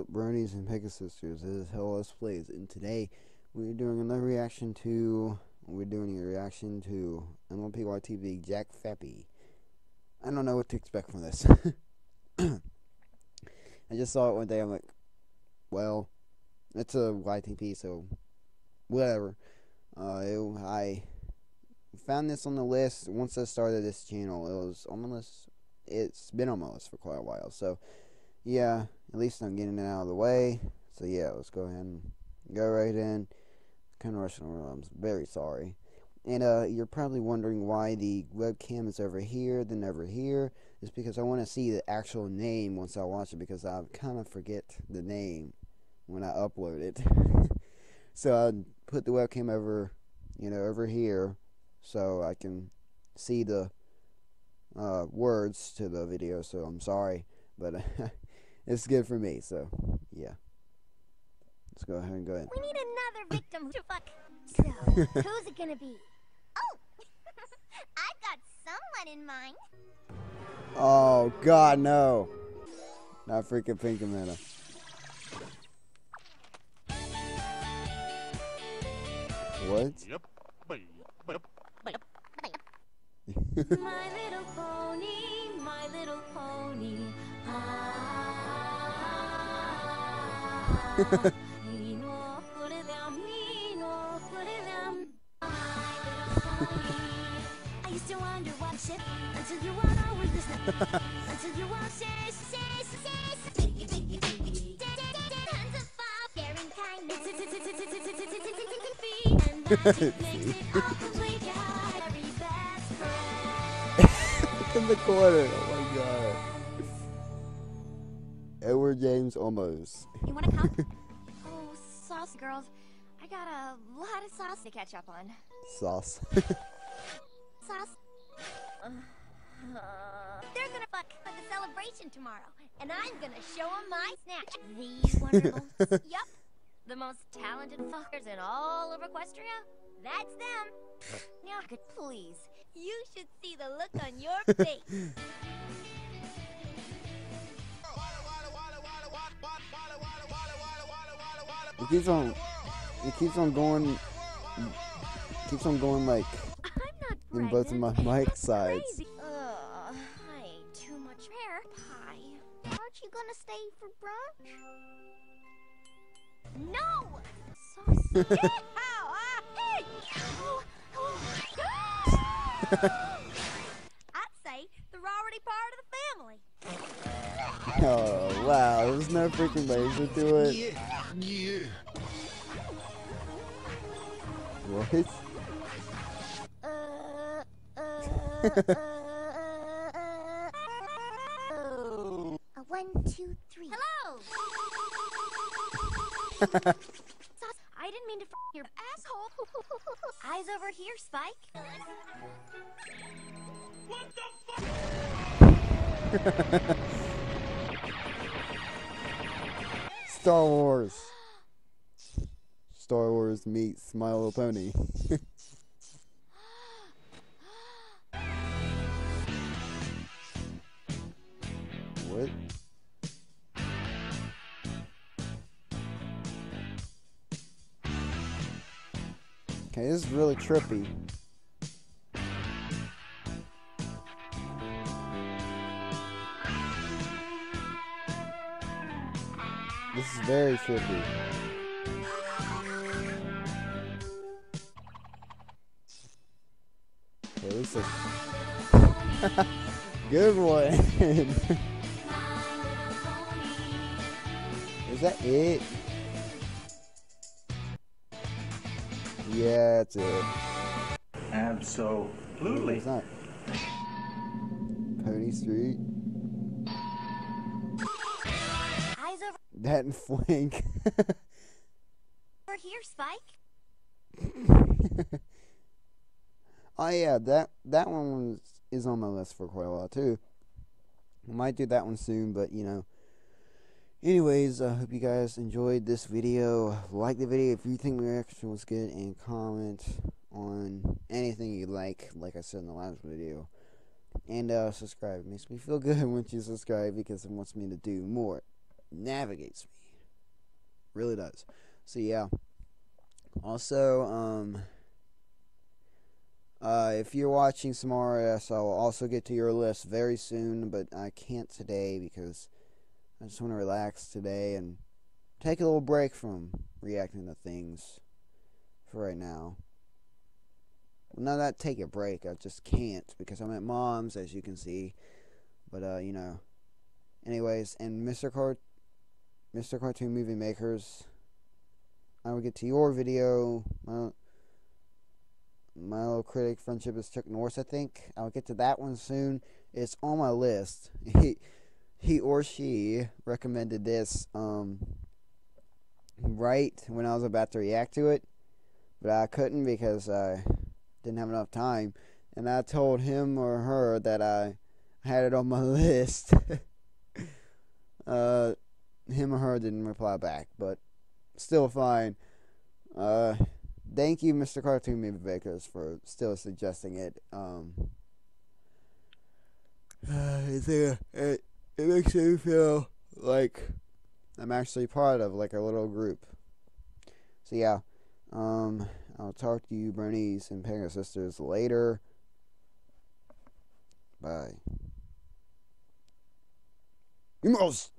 Up, Bronies and Pegasisters? This is Hell Let's Plays, and today we're doing another reaction to. We're doing a reaction to MLP YTP Jack Fappy. I don't know what to expect from this. I just saw it one day. I'm like, well, it's a YTP, so whatever. Uh, it, I found this on the list once I started this channel. It was on the list. It's been on my list for quite a while, so yeah, at least I'm getting it out of the way. So yeah, let's go ahead and go right in. Kind of rushing around. I'm very sorry. And uh, you're probably wondering why the webcam is over here, then over here. It's because I want to see the actual name once I watch it because I kind of forget the name when I upload it. so I put the webcam over, you know, over here so I can see the uh, words to the video. So I'm sorry, but it's good for me. So yeah, let's go ahead and go in. We need another victim to fuck. So, who's it gonna be? Oh, I've got someone in mind. Oh God, no! Not freaking Pinkamena. What? Yep. Yep. Yep. my in the corner. Oh my God. Edward James Olmos. You wanna come? oh, sauce girls. I got a lot of sauce to catch up on. Sauce. Sauce? They're gonna fuck for the celebration tomorrow, and I'm gonna show them my snack. These wonderful, yup, the most talented fuckers in all of Equestria. That's them. Now, could please, you should see the look on your face. It keeps on. It keeps on going. Keeps on going like I'm not in both of my mic sides. Ugh, I ate too much pear pie. Aren't you gonna stay for brunch? No! So ah, eh. Oh, oh. I'd say they're already part of the family. Oh wow, there's no freaking laser to it. Yeah. Yeah. What? Uh, uh, uh, uh, A one, two, three. Hello! I didn't mean to f your asshole. Eyes over here, Spike. Star Wars. Star Wars meets My Little Pony. what? Okay, this is really trippy. Very trippy. At least it's- Good one. Is that it? Yeah, that's it. No, Absolutely. it's not. Pony Street. Over That and Flank. here, Spike. oh yeah, that that one was, is on my list for quite a while too. I might do that one soon, but you know. Anyways, I hope you guys enjoyed this video. Like the video if you think my reaction was good, and comment on anything you like. Like I said in the last video, and uh, subscribe. It makes me feel good once you subscribe because it wants me to do more. Navigates me. Really does. So yeah. Also, um uh, if you're watching some RS, I'll also get to your list very soon, but I can't today because I just want to relax today and take a little break from reacting to things for right now. Well, not that take a break, I just can't because I'm at mom's, as you can see. But uh, you know. Anyways, and Mr. Cart, Mr. Cartoon Movie Makers, I will get to your video. My, my little critic friendship is Chuck Norris, I think. I'll get to that one soon. It's on my list. He he or she recommended this um right when I was about to react to it, but I couldn't because I didn't have enough time. And I told him or her that I had it on my list. uh, him or her didn't reply back, but still fine. Uh, thank you, Mr. Cartoon Movie Makers, for still suggesting it. Um, uh, it, it makes me feel like I'm actually part of like a little group. So yeah, um, I'll talk to you, Bronies and Pegasisters, later. Bye. You must.